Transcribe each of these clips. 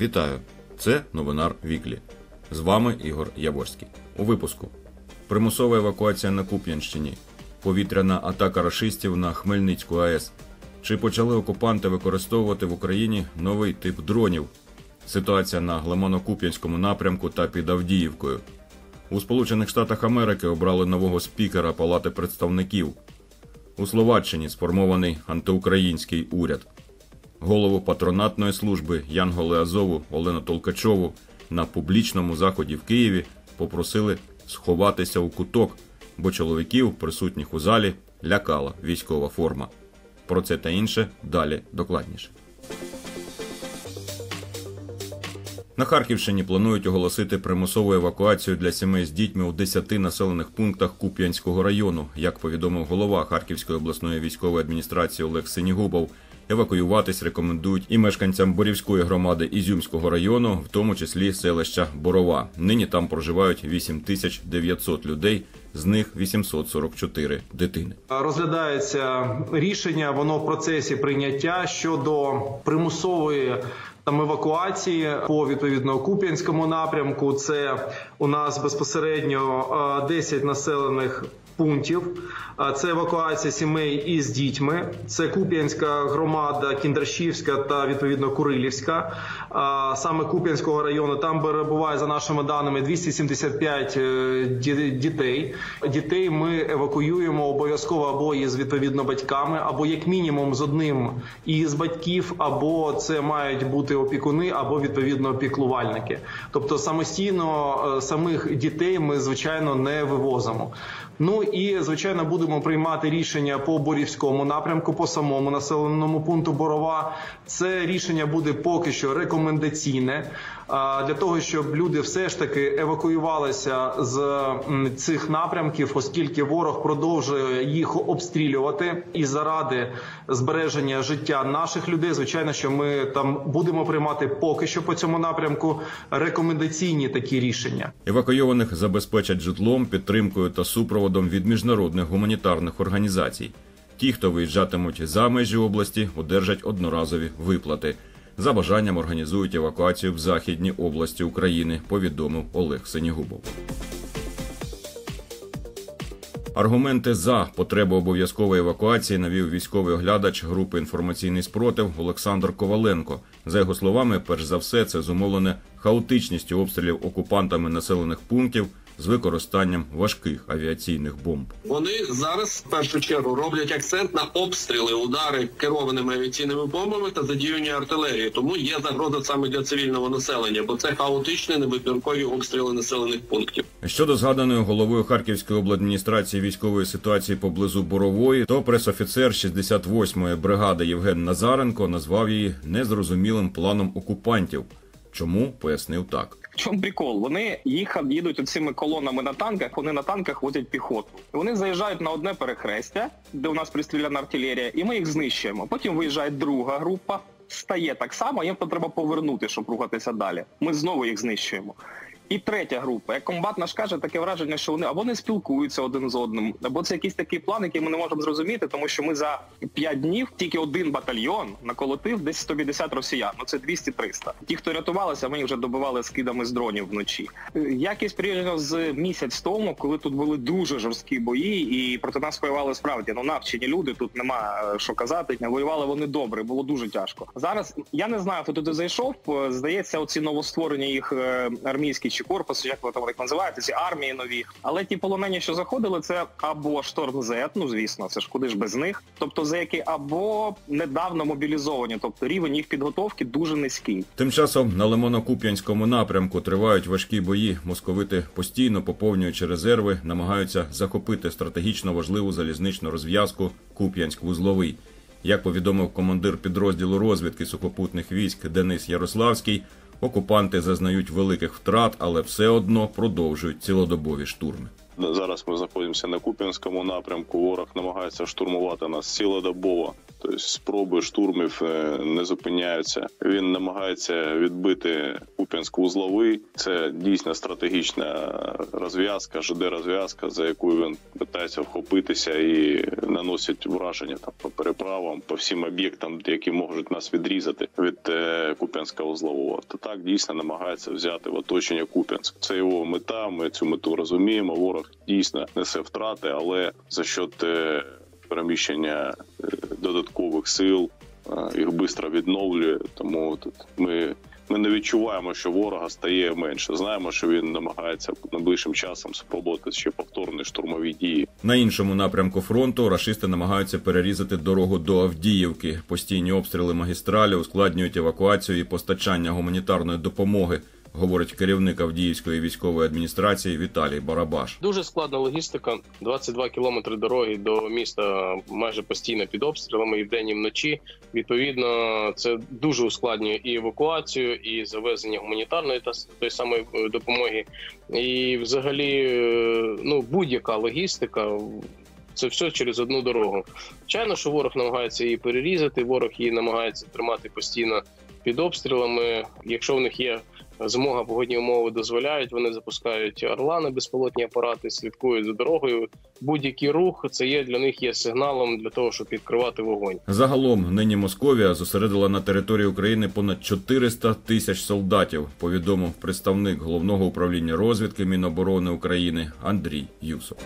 Вітаю! Це новинар weekly. З вами Ігор Яворський. У випуску: примусова евакуація на Куп'янщині, повітряна атака рашистів на Хмельницьку АЕС. Чи почали окупанти використовувати в Україні новий тип дронів? Ситуація на Лимано-Куп'янському напрямку та під Авдіївкою. У Сполучених Штатах Америки обрали нового спікера Палати представників. У Словаччині сформований антиукраїнський уряд. Голову патронатної служби Янголи Азову Олену Толкачову на публічному заході в Києві попросили сховатися у куток, бо чоловіків, присутніх у залі, лякала військова форма. Про це та інше далі докладніше. На Харківщині планують оголосити примусову евакуацію для сімей з дітьми у 10 населених пунктах Куп'янського району. Як повідомив голова Харківської обласної військової адміністрації Олег Синігубов, евакуюватись рекомендують і мешканцям Борівської громади Ізюмського району, в тому числі селища Борова. Нині там проживають 8900 людей, з них 844 дитини. Розглядається рішення, воно в процесі прийняття щодо примусової там евакуації по відповідно Куп'янському напрямку. Це у нас безпосередньо е, 10 населених пунктів. Е, Це евакуація сімей із дітьми. Це Куп'янська громада, Кіндрашівська та відповідно Курилівська. Е, Саме Куп'янського району там перебуває за нашими даними 275 е, ді- дітей. Дітей ми евакуюємо обов'язково або із відповідно батьками, або як мінімум з одним із батьків, або це мають бути опікуни, або відповідно опіклувальники. Тобто самостійно е, самих дітей ми звичайно не вивозимо. Ну і звичайно будемо приймати рішення по Борівському напрямку, по самому населеному пункту Борова. Це рішення буде поки що рекомендаційне для того, щоб люди все ж таки евакуювалися з цих напрямків, оскільки ворог продовжує їх обстрілювати, і заради збереження життя наших людей, звичайно, що ми там будемо приймати поки що по цьому напрямку рекомендаційні такі рішення. Евакуйованих забезпечать житлом, підтримкою та супроводом від міжнародних гуманітарних організацій. Ті, хто виїжджатимуть за межі області, одержать одноразові виплати. За бажанням організують евакуацію в західній області України, повідомив Олег Сенігубов. Аргументи за потребу обов'язкової евакуації навів військовий оглядач групи інформаційний спротив Олександр Коваленко. За його словами, перш за все, це зумовлене хаотичністю обстрілів окупантами населених пунктів з використанням важких авіаційних бомб. Вони зараз в першу чергу роблять акцент на обстріли, удари керованими авіаційними бомбами та задіювання артилерії. Тому є загроза саме для цивільного населення, бо це хаотичні невибіркові обстріли населених пунктів. Щодо згаданої головою Харківської обладміністрації військової ситуації поблизу Борової, то пресофіцер 68-ї бригади Євген Назаренко назвав її незрозумілим планом окупантів. Чому пояснив так. В чому прикол? Вони їхав, їдуть цими колонами на танках, вони на танках возять піхоту. Вони заїжджають на одне перехрестя, де у нас пристріляна артилерія, і ми їх знищуємо. Потім виїжджає друга група, стає так само, їм треба повернути, щоб рухатися далі. Ми знову їх знищуємо. І третя група, як комбат наш каже, таке враження, що вони або не спілкуються один з одним, або це якийсь такий план, який ми не можемо зрозуміти, тому що ми за 5 днів тільки один батальйон наколотив десь 150 росіян. Ну це 200-300. Ті, хто рятувалися, ми їх вже добивали скидами з дронів вночі. Е, Якість порівняно з місяць тому, коли тут були дуже жорсткі бої, і проти нас воювали справді ну навчені люди. Тут нема е, що казати. Воювали вони добре, було дуже тяжко. Зараз я не знаю, хто туди зайшов. Е, Здається, оці новостворені їх армійські чи корпуси, як ви там їх називаєте, ці армії нові. Але ті полонені, що заходили, це або шторм Z, ну звісно, це ж куди ж без них. Тобто зеки або недавно мобілізовані, тобто рівень їх підготовки дуже низький. Тим часом на Лимоно-Куп'янському напрямку тривають важкі бої. Московити постійно поповнюючи резерви, намагаються захопити стратегічно важливу залізничну розв'язку Куп'янськ-Вузловий. Як повідомив командир підрозділу розвідки сухопутних військ Денис Ярославський, окупанти зазнають великих втрат, але все одно продовжують цілодобові штурми. Зараз ми знаходимося на Куп'янському напрямку. Ворог намагається штурмувати нас цілодобово. Тобто спроби штурмів е, не зупиняються. Він намагається відбити Куп'янськ-Узловий. Це дійсно стратегічна розв'язка, ЖД розв'язка, за якою він питається вхопитися і наносить враження там по переправам, по всім об'єктам, які можуть нас відрізати від е, Куп'янська узлового. То так дійсно намагається взяти в оточення Куп'янськ. Це його мета. Ми цю мету розуміємо. Ворог дійсно несе втрати, але за счет е, переміщення додаткових сил е, їх швидко відновлює. Тому тут ми. Ми не відчуваємо, що ворога стає менше. Знаємо, що він намагається найближчим часом спробувати ще повторні штурмові дії. На іншому напрямку фронту рашисти намагаються перерізати дорогу до Авдіївки. Постійні обстріли магістралі ускладнюють евакуацію і постачання гуманітарної допомоги, говорить керівник Авдіївської військової адміністрації Віталій Барабаш. Дуже складна логістика. 22 кілометри дороги до міста майже постійно під обстрілами і вдень, і вночі. Відповідно, це дуже ускладнює і евакуацію, і завезення гуманітарної та тої самої е, допомоги. І, взагалі, е, ну будь-яка логістика. Це все через одну дорогу. Звичайно, що ворог намагається її перерізати. Ворог її намагається тримати постійно під обстрілами. Якщо в них є змога, погодні умови дозволяють, вони запускають орлани, безпілотні апарати, слідкують за дорогою. Будь-який рух це є для них є сигналом для того, щоб відкривати вогонь. Загалом нині Московія зосередила на території України понад 400 тисяч солдатів. Повідомив представник головного управління розвідки Міноборони України Андрій Юсов.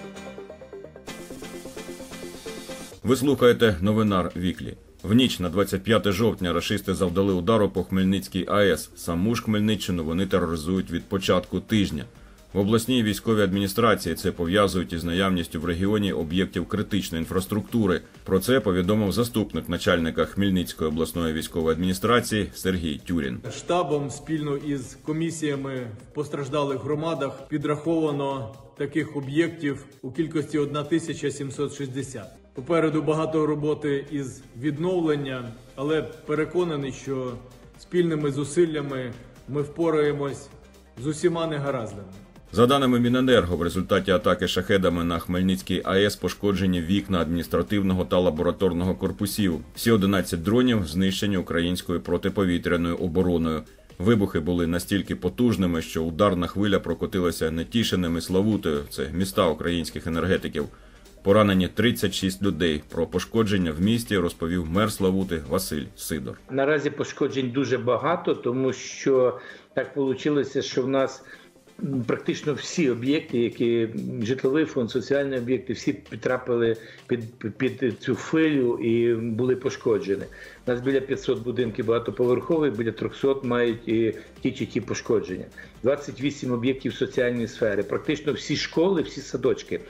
Ви слухаєте новинар weekly. В ніч на 25 жовтня рашисти завдали удару по Хмельницькій АЕС. Саму ж Хмельниччину вони тероризують від початку тижня. В обласній військовій адміністрації це пов'язують із наявністю в регіоні об'єктів критичної інфраструктури. Про це повідомив заступник начальника Хмельницької обласної військової адміністрації Сергій Тюрін. Штабом спільно із комісіями в постраждалих громадах підраховано таких об'єктів у кількості 1760. Попереду багато роботи із відновлення, але переконаний, що спільними зусиллями ми впораємось з усіма негараздами. За даними Міненерго, в результаті атаки шахедами на Хмельницькій АЕС пошкоджені вікна адміністративного та лабораторного корпусів. Всі 11 дронів знищені українською протиповітряною обороною. Вибухи були настільки потужними, що ударна хвиля прокотилася Нетішиним і Славутою. Це міста українських енергетиків. Поранені 36 людей. Про пошкодження в місті розповів мер Славути Василь Сидор. Наразі пошкоджень дуже багато, тому що так вийшло, що в нас практично всі об'єкти, які житловий фонд, соціальні об'єкти, всі потрапили під, під цю филю і були пошкоджені. У нас біля 500 будинків багатоповерхових, біля 300 мають і ті чи ті пошкодження. 28 об'єктів соціальної сфери, практично всі школи, всі садочки.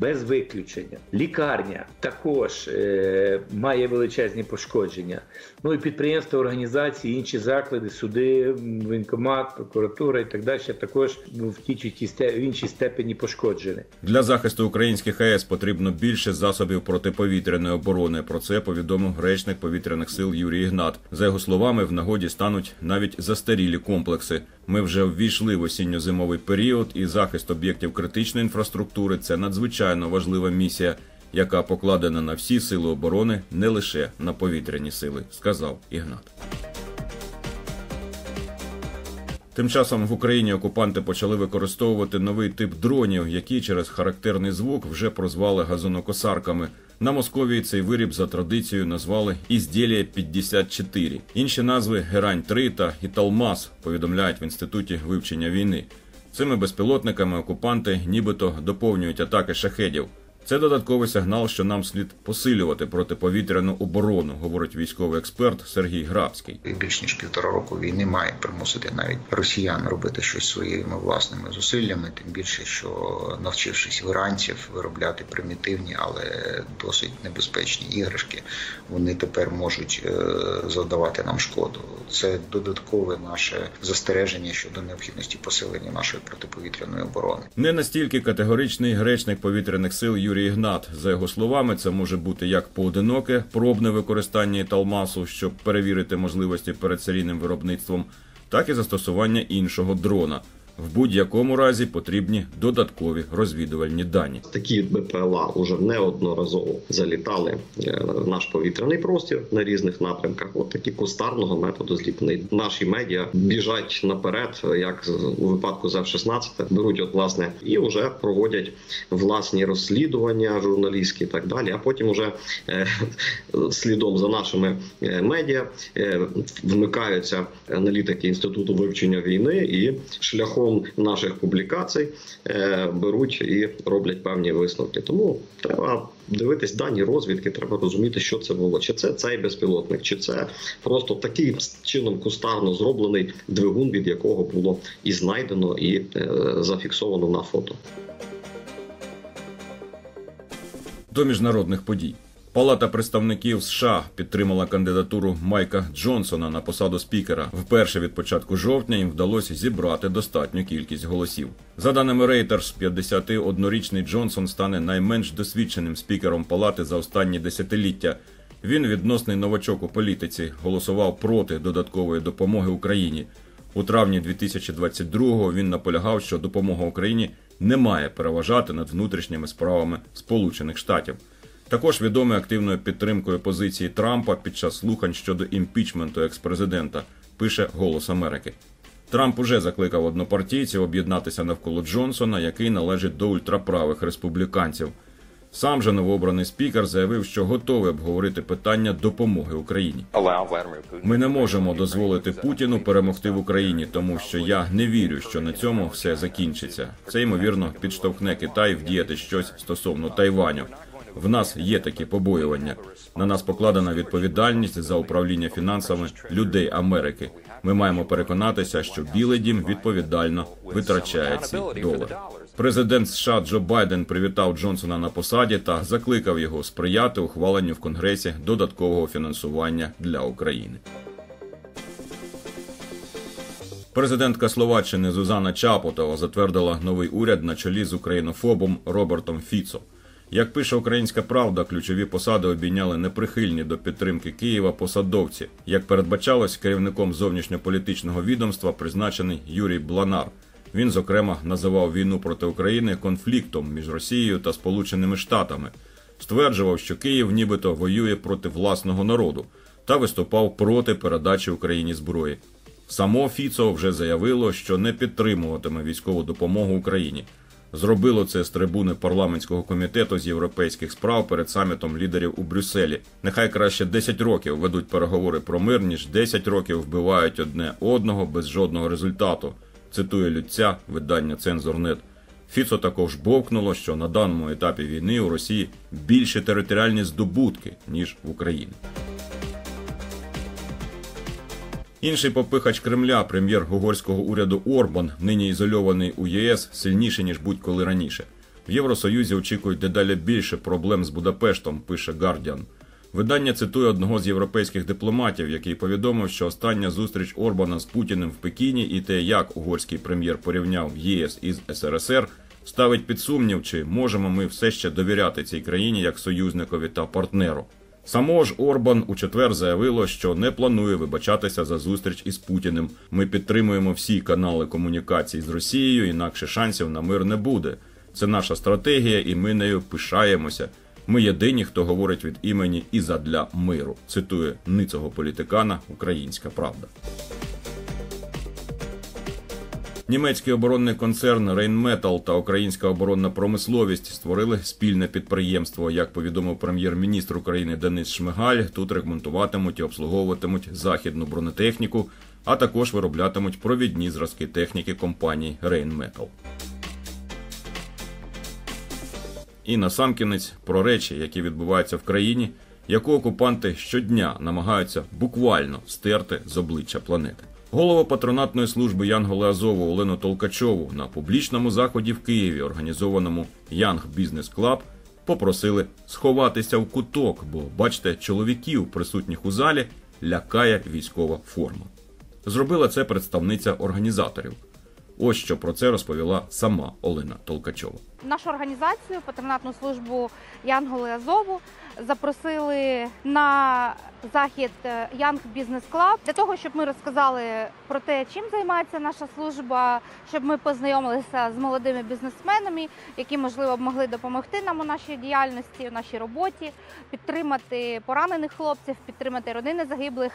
Без виключення. Лікарня також е, має величезні пошкодження. Ну і підприємства, організації, інші заклади, суди, воєнкомат, прокуратура і так далі також ну, в тій чи тій в іншій степені пошкоджені. Для захисту українських АЕС потрібно більше засобів протиповітряної оборони. Про це повідомив речник повітряних сил Юрій Ігнат. За його словами, в нагоді стануть навіть застарілі комплекси. Ми вже ввійшли в осінньо-зимовий період, і захист об'єктів критичної інфраструктури це надзвичайно важлива місія, яка покладена на всі сили оборони, не лише на повітряні сили, сказав Ігнат. Тим часом в Україні окупанти почали використовувати новий тип дронів, які через характерний звук вже прозвали газонокосарками. На Московії цей виріб за традицією назвали Ізділія 54. Інші назви Герань 3 та Італмас повідомляють в інституті вивчення війни. Цими безпілотниками окупанти нібито доповнюють атаки шахедів. Це додатковий сигнал, що нам слід посилювати протиповітряну оборону, говорить військовий експерт Сергій Грабський. І більш ніж півтора року війни має примусити навіть росіян робити щось своїми власними зусиллями, тим більше, що навчившись іранців виробляти примітивні, але досить небезпечні іграшки, вони тепер можуть е, завдавати нам шкоду. Це додаткове наше застереження щодо необхідності посилення нашої протиповітряної оборони. Не настільки категоричний гречник повітряних сил Юрій Ігнат. За його словами, це може бути як поодиноке пробне використання Італмасу, щоб перевірити можливості перед серійним виробництвом, так і застосування іншого дрона. В будь-якому разі потрібні додаткові розвідувальні дані. Такі БПЛА уже неодноразово залітали е, в наш повітряний простір на різних напрямках. От такі кустарного методу зліплені. Наші медіа біжать наперед, як у випадку з F-16, беруть от власне і вже проводять власні розслідування журналістські і так далі. А потім уже е, слідом за нашими е, медіа е, вмикаються аналітики інституту вивчення війни і шляхом наших публікацій е, беруть і роблять певні висновки. Тому треба дивитись дані розвідки. Треба розуміти, що це було. Чи це цей безпілотник, чи це просто таким чином кустарно зроблений двигун, від якого було і знайдено, і е, зафіксовано на фото. До міжнародних подій. Палата представників США підтримала кандидатуру Майка Джонсона на посаду спікера. Вперше від початку жовтня їм вдалося зібрати достатню кількість голосів. За даними Reuters, 51-річний Джонсон стане найменш досвідченим спікером палати за останні десятиліття. Він відносний новачок у політиці, голосував проти додаткової допомоги Україні. У травні 2022-го він наполягав, що допомога Україні не має переважати над внутрішніми справами Сполучених Штатів. Також відомий активною підтримкою позиції Трампа під час слухань щодо імпічменту експрезидента, пише Голос Америки. Трамп уже закликав однопартійців об'єднатися навколо Джонсона, який належить до ультраправих республіканців. Сам же новообраний спікер заявив, що готовий обговорити питання допомоги Україні. Ми не можемо дозволити Путіну перемогти в Україні, тому що я не вірю, що на цьому все закінчиться. Це ймовірно підштовхне Китай вдіяти щось стосовно Тайваню. В нас є такі побоювання. На нас покладена відповідальність за управління фінансами людей Америки. Ми маємо переконатися, що Білий Дім відповідально витрачає ці долари. Президент США Джо Байден привітав Джонсона на посаді та закликав його сприяти ухваленню в Конгресі додаткового фінансування для України. Президентка Словаччини Зузана Чапотова затвердила новий уряд на чолі з українофобом Робертом Фіцо. Як пише Українська Правда, ключові посади обійняли неприхильні до підтримки Києва посадовці. Як передбачалось, керівником зовнішньополітичного відомства призначений Юрій Бланар. Він, зокрема, називав війну проти України конфліктом між Росією та Сполученими Штатами, стверджував, що Київ нібито воює проти власного народу та виступав проти передачі Україні зброї. Само Фіцо вже заявило, що не підтримуватиме військову допомогу Україні. Зробило це з трибуни парламентського комітету з європейських справ перед самітом лідерів у Брюсселі. Нехай краще 10 років ведуть переговори про мир, ніж 10 років вбивають одне одного без жодного результату. Цитує людця видання Цензорнет. Фіцо також бовкнуло, що на даному етапі війни у Росії більше територіальні здобутки ніж в Україні. Інший попихач Кремля, прем'єр угорського уряду Орбан, нині ізольований у ЄС, сильніше ніж будь-коли раніше. В Євросоюзі очікують дедалі більше проблем з Будапештом, пише Гардіан. Видання цитує одного з європейських дипломатів, який повідомив, що остання зустріч Орбана з Путіним в Пекіні і те, як угорський прем'єр порівняв ЄС із СРСР, ставить під сумнів, чи можемо ми все ще довіряти цій країні як союзникові та партнеру. Само ж Орбан у четвер заявило, що не планує вибачатися за зустріч із Путіним. Ми підтримуємо всі канали комунікацій з Росією, інакше шансів на мир не буде. Це наша стратегія, і ми нею пишаємося. Ми єдині, хто говорить від імені і задля миру. Цитує ницого політикана Українська Правда. Німецький оборонний концерн Rheinmetall та українська оборонна промисловість створили спільне підприємство. Як повідомив прем'єр-міністр України Денис Шмигаль, тут ремонтуватимуть і обслуговуватимуть західну бронетехніку, а також вироблятимуть провідні зразки техніки компанії Rheinmetall. І насамкінець про речі, які відбуваються в країні, яку окупанти щодня намагаються буквально стерти з обличчя планети. Голову патронатної служби Янголи Азову Олену Толкачову на публічному заході в Києві, організованому Young Business Club, попросили сховатися в куток, бо, бачите, чоловіків, присутніх у залі, лякає військова форма. Зробила це представниця організаторів. Ось що про це розповіла сама Олена Толкачова. нашу організацію, патронатну службу Янголи Азову, запросили на захід Young Business Club для того, щоб ми розказали про те, чим займається наша служба, щоб ми познайомилися з молодими бізнесменами, які можливо могли допомогти нам у нашій діяльності, у нашій роботі, підтримати поранених хлопців, підтримати родини загиблих.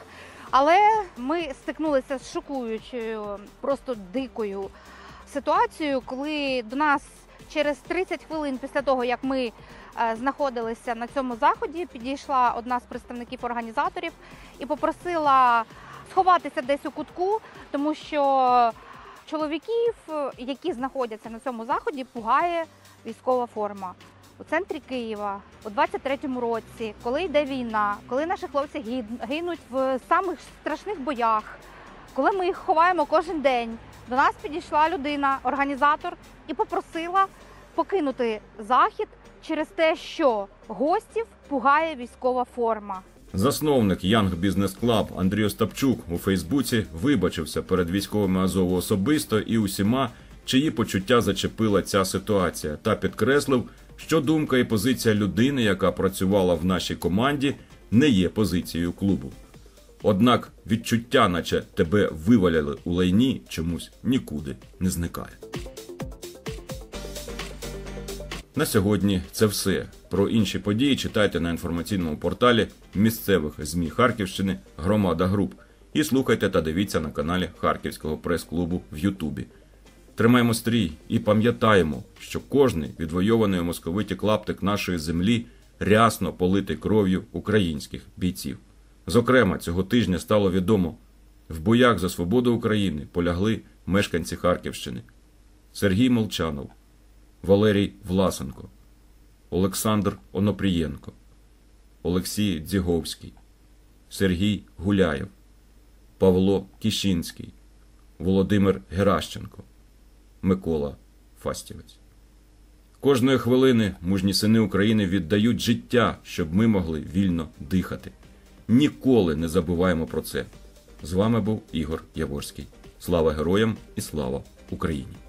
Але ми стикнулися з шокуючою, просто дикою ситуацією, коли до нас через 30 хвилин після того, як ми е, знаходилися на цьому заході, підійшла одна з представників організаторів і попросила сховатися десь у кутку, тому що чоловіків, які знаходяться на цьому заході, пугає військова форма. У центрі Києва у 23-му році, коли йде війна, коли наші хлопці гинуть в самих страшних боях, коли ми їх ховаємо кожен день, до нас підійшла людина, організатор, і попросила покинути захід через те, що гостів пугає військова форма. Засновник Young Business Club Андрій Остапчук у Фейсбуці вибачився перед військовими Азову особисто і усіма, чиї почуття зачепила ця ситуація, та підкреслив, що думка і позиція людини, яка працювала в нашій команді, не є позицією клубу. Однак відчуття, наче тебе виваляли у лайні, чомусь нікуди не зникає. На сьогодні це все. Про інші події читайте на інформаційному порталі місцевих ЗМІ Харківщини Громада Груп і слухайте та дивіться на каналі Харківського прес-клубу в Ютубі. Тримаємо стрій і пам'ятаємо, що кожний відвойований у московиті клаптик нашої землі рясно политий кров'ю українських бійців. Зокрема, цього тижня стало відомо, в боях за свободу України полягли мешканці Харківщини Сергій Молчанов, Валерій Власенко, Олександр Онопрієнко, Олексій Дзіговський, Сергій Гуляєв, Павло Кішінський, Володимир Геращенко, Микола Фастівець. Кожної хвилини мужні сини України віддають життя, щоб ми могли вільно дихати. Ніколи не забуваємо про це. З вами був Ігор Яворський. Слава героям і слава Україні!